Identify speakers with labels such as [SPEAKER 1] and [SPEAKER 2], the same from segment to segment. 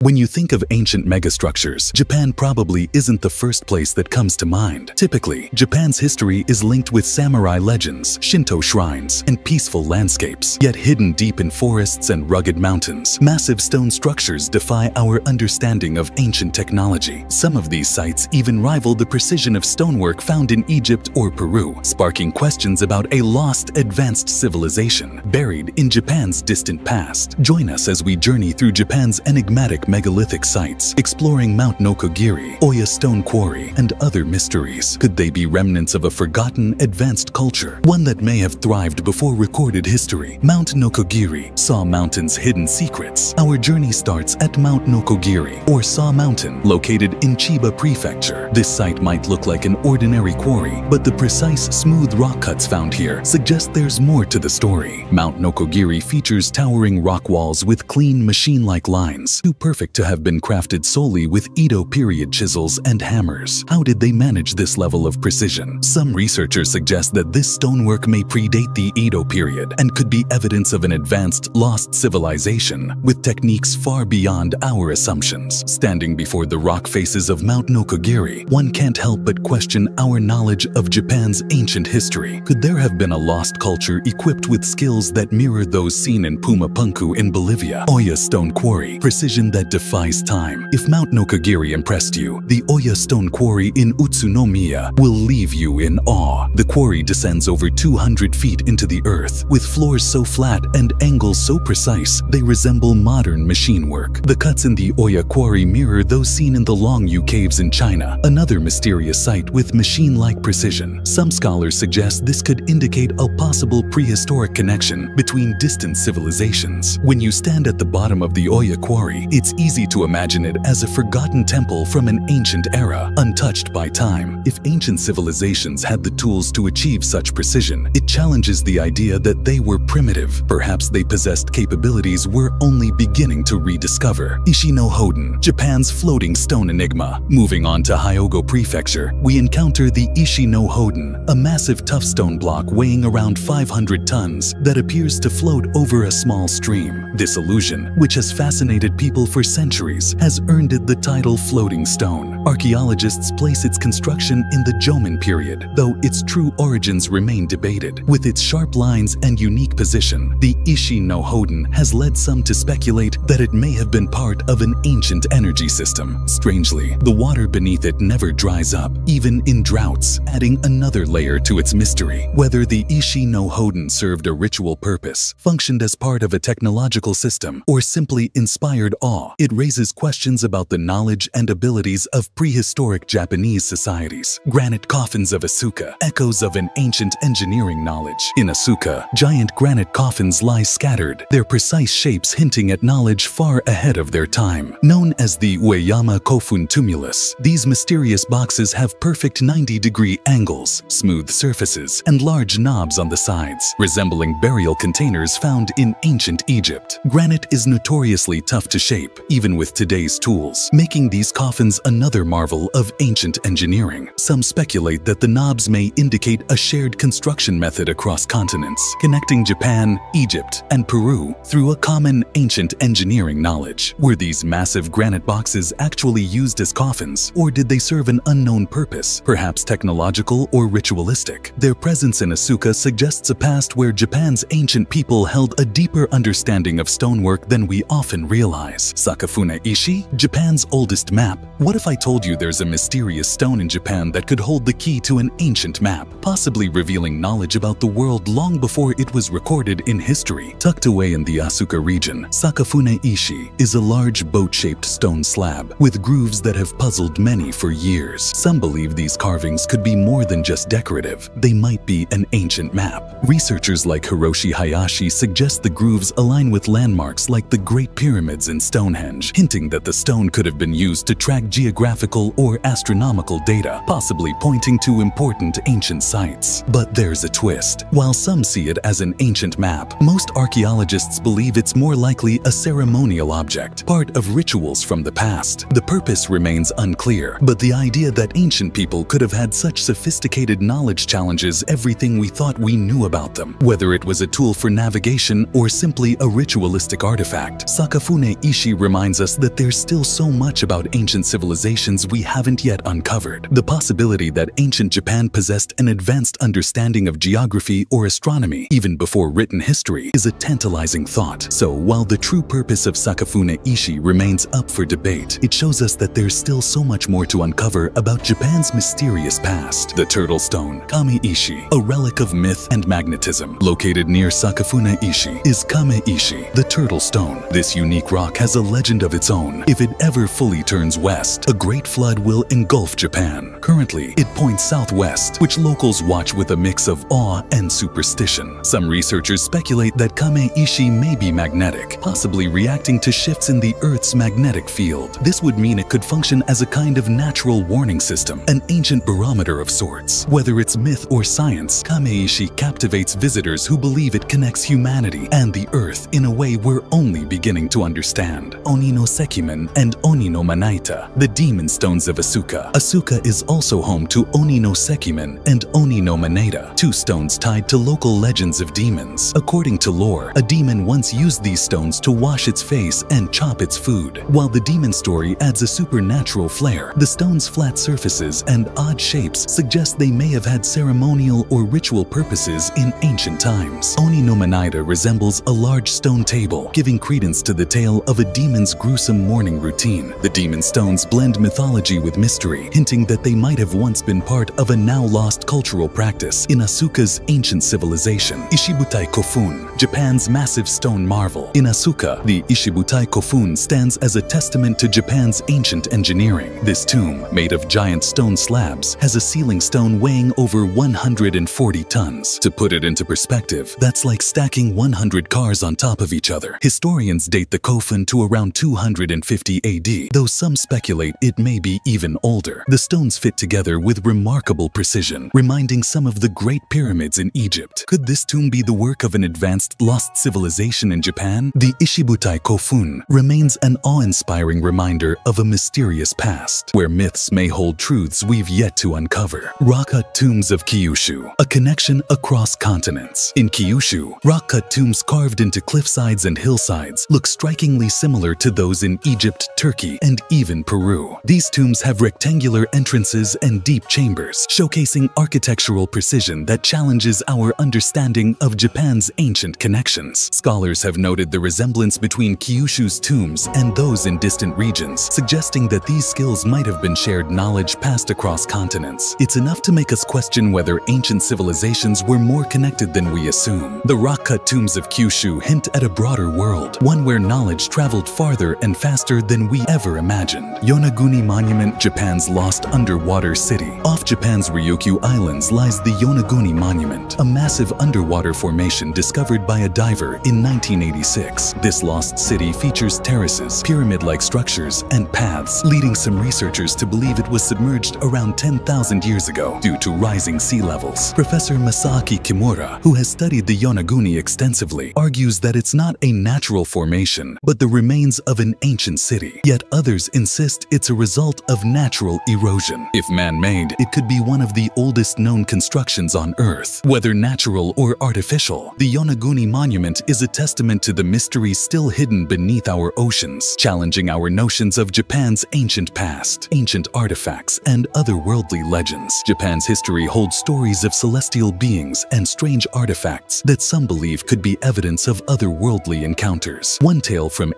[SPEAKER 1] When you think of ancient megastructures, Japan probably isn't the first place that comes to mind. Typically, Japan's history is linked with samurai legends, Shinto shrines, and peaceful landscapes. Yet hidden deep in forests and rugged mountains, massive stone structures defy our understanding of ancient technology. Some of these sites even rival the precision of stonework found in Egypt or Peru, sparking questions about a lost, advanced civilization buried in Japan's distant past. Join us as we journey through Japan's enigmatic megalithic sites, exploring Mount Nokogiri, Oya Stone Quarry, and other mysteries. Could they be remnants of a forgotten, advanced culture, one that may have thrived before recorded history? Mount Nokogiri, Saw Mountain's hidden secrets. Our journey starts at Mount Nokogiri, or Saw Mountain, located in Chiba Prefecture. This site might look like an ordinary quarry, but the precise, smooth rock cuts found here suggest there's more to the story. Mount Nokogiri features towering rock walls with clean, machine-like lines, perfect perfect to have been crafted solely with Edo period chisels and hammers. How did they manage this level of precision? Some researchers suggest that this stonework may predate the Edo period and could be evidence of an advanced, lost civilization with techniques far beyond our assumptions. Standing before the rock faces of Mount Nokogiri, one can't help but question our knowledge of Japan's ancient history. Could there have been a lost culture equipped with skills that mirror those seen in Pumapunku in Bolivia? Oya Stone Quarry, precision that defies time. If Mount Nokogiri impressed you, the Oya Stone Quarry in Utsunomiya will leave you in awe. The quarry descends over 200 feet into the earth, with floors so flat and angles so precise they resemble modern machine work. The cuts in the Oya Quarry mirror those seen in the Longyou Caves in China, another mysterious site with machine-like precision. Some scholars suggest this could indicate a possible prehistoric connection between distant civilizations. When you stand at the bottom of the Oya Quarry, it's easy to imagine it as a forgotten temple from an ancient era, untouched by time. If ancient civilizations had the tools to achieve such precision, it challenges the idea that they were primitive. Perhaps they possessed capabilities we're only beginning to rediscover. Ishino Hoden, Japan's floating stone enigma. Moving on to Hyogo Prefecture, we encounter the Ishino Hoden, a massive tuff stone block weighing around 500 tons that appears to float over a small stream. This illusion, which has fascinated people for centuries, has earned it the title floating stone. Archaeologists place its construction in the Jomon period, though its true origins remain debated. With its sharp lines and unique position, the Ishi no Hoden has led some to speculate that it may have been part of an ancient energy system. Strangely, the water beneath it never dries up, even in droughts, adding another layer to its mystery. Whether the Ishi no Hoden served a ritual purpose, functioned as part of a technological system, or simply inspired awe, it raises questions about the knowledge and abilities of prehistoric Japanese societies. Granite coffins of Asuka, echoes of an ancient engineering knowledge. In Asuka, giant granite coffins lie scattered, their precise shapes hinting at knowledge far ahead of their time. Known as the Ueyama Kofun tumulus, these mysterious boxes have perfect 90-degree angles, smooth surfaces, and large knobs on the sides, resembling burial containers found in ancient Egypt. Granite is notoriously tough to shape, even with today's tools, making these coffins another marvel of ancient engineering. Some speculate that the knobs may indicate a shared construction method across continents, connecting Japan, Egypt, and Peru through a common ancient engineering knowledge. Were these massive granite boxes actually used as coffins, or did they serve an unknown purpose, perhaps technological or ritualistic? Their presence in Asuka suggests a past where Japan's ancient people held a deeper understanding of stonework than we often realize. Sakafune Ishi, Japan's oldest map. What if I told you there's a mysterious stone in Japan that could hold the key to an ancient map, possibly revealing knowledge about the world long before it was recorded in history? Tucked away in the Asuka region, Sakafune Ishi is a large boat-shaped stone slab with grooves that have puzzled many for years. Some believe these carvings could be more than just decorative. They might be an ancient map. Researchers like Hiroshi Hayashi suggest the grooves align with landmarks like the Great Pyramids in Stonehenge, hinting that the stone could have been used to track geographical or astronomical data, possibly pointing to important ancient sites. But there's a twist. While some see it as an ancient map, most archaeologists believe it's more likely a ceremonial object, part of rituals from the past. The purpose remains unclear, but the idea that ancient people could have had such sophisticated knowledge challenges everything we thought we knew about them. Whether it was a tool for navigation or simply a ritualistic artifact, Sakafune Ishi reminds us that there's still so much about ancient civilizations we haven't yet uncovered. The possibility that ancient Japan possessed an advanced understanding of geography or astronomy even before written history is a tantalizing thought. So while the true purpose of Sakafune Ishi remains up for debate, it shows us that there's still so much more to uncover about Japan's mysterious past. The Turtle Stone, Kame Ishi, a relic of myth and magnetism, located near Sakafune Ishi, is Kame Ishi, the Turtle Stone. This unique rock has a legend of its own. If it ever fully turns west, a great flood will engulf Japan. Currently, it points southwest, which locals watch with a mix of awe and superstition. Some researchers speculate that Kame Ishi may be magnetic, possibly reacting to shifts in the Earth's magnetic field. This would mean it could function as a kind of natural warning system, an ancient barometer of sorts. Whether it's myth or science, Kame Ishi captivates visitors who believe it connects humanity and the Earth in a way we're only beginning to understand. Oni no Sekimen and Oni no Manaita, the demon stones of Asuka. Asuka is also home to Oni no Sekimen and Oni no Manaita, two stones tied to local legends of demons. According to lore, a demon once used these stones to wash its face and chop its food. While the demon story adds a supernatural flair, the stone's flat surfaces and odd shapes suggest they may have had ceremonial or ritual purposes in ancient times. Oni no Manaita resembles a large stone table, giving credence to the tale of a demon's gruesome morning routine. The demon stones blend mythology with mystery, hinting that they might have once been part of a now lost cultural practice in Asuka's ancient civilization. Ishibutai Kofun, Japan's massive stone marvel. In Asuka, the Ishibutai Kofun stands as a testament to Japan's ancient engineering. This tomb, made of giant stone slabs, has a ceiling stone weighing over 140 tons. To put it into perspective, that's like stacking 100 cars on top of each other. Historians date the Kofun to around 250 AD, though some speculate it may be even older. The stones fit together with remarkable precision, reminding some of the Great Pyramids in Egypt. Could this tomb be the work of an advanced lost civilization in Japan? The Ishibutai Kofun remains an awe-inspiring reminder of a mysterious past, where myths may hold truths we've yet to uncover. Rock-cut tombs of Kyushu, a connection across continents. In Kyushu, rock-cut tombs carved into cliffsides and hillsides look strikingly similar to those in Egypt, Turkey, and even Peru. These tombs have rectangular entrances and deep chambers, showcasing architectural precision that challenges our understanding of Japan's ancient connections. Scholars have noted the resemblance between Kyushu's tombs and those in distant regions, suggesting that these skills might have been shared knowledge passed across continents. It's enough to make us question whether ancient civilizations were more connected than we assume. The rock-cut tombs of Kyushu hint at a broader world, one where knowledge traveled farther and faster than we ever imagined. Yonaguni Monument, Japan's lost underwater city. Off Japan's Ryukyu Islands lies the Yonaguni Monument, a massive underwater formation discovered by a diver in 1986. This lost city features terraces, pyramid-like structures, and paths, leading some researchers to believe it was submerged around 10,000 years ago due to rising sea levels. Professor Masaaki Kimura, who has studied the Yonaguni extensively, argues that it's not a natural formation, but the remains of an ancient city. Yet others insist it's a result of natural erosion. If man-made, it could be one of the oldest known constructions on Earth. Whether natural or artificial, the Yonaguni Monument is a testament to the mysteries still hidden beneath our oceans, challenging our notions of Japan's ancient past, ancient artifacts, and otherworldly legends. Japan's history holds stories of celestial beings and strange artifacts that some believe could be evidence of otherworldly encounters. One tale from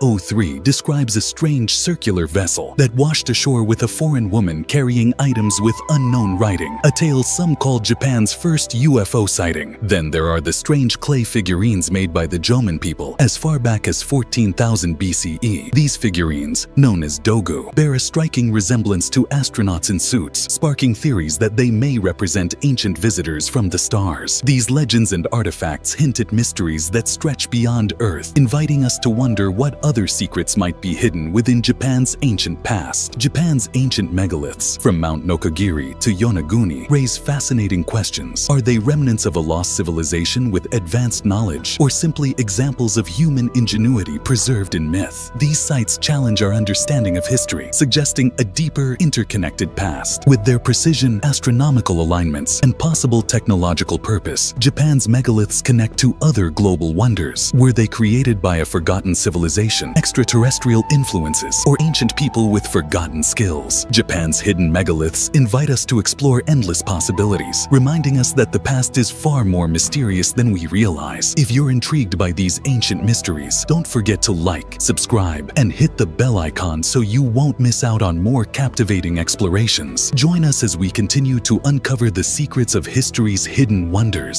[SPEAKER 1] 1803 describes a strange circular vessel that washed ashore with a foreign woman carrying items with unknown writing, a tale some call Japan's first UFO sighting. Then there are the strange clay figurines made by the Jomon people as far back as 14,000 BCE. These figurines, known as dogu, bear a striking resemblance to astronauts in suits, sparking theories that they may represent ancient visitors from the stars. These legends and artifacts hint at mysteries that stretch beyond Earth, inviting us to wonder what other secrets might be hidden within Japan's ancient past. Japan's ancient megaliths, from Mount Nokogiri to Yonaguni, raise fascinating questions. Are they remnants of a lost civilization with advanced knowledge, or simply examples of human ingenuity preserved in myth? These sites challenge our understanding of history, suggesting a deeper, interconnected past. With their precision, astronomical alignments, and possible technological purpose, Japan's megaliths connect to other global wonders. Were they created by a forgotten civilization civilization, extraterrestrial influences, or ancient people with forgotten skills. Japan's hidden megaliths invite us to explore endless possibilities, reminding us that the past is far more mysterious than we realize. If you're intrigued by these ancient mysteries, don't forget to like, subscribe, and hit the bell icon so you won't miss out on more captivating explorations. Join us as we continue to uncover the secrets of history's hidden wonders.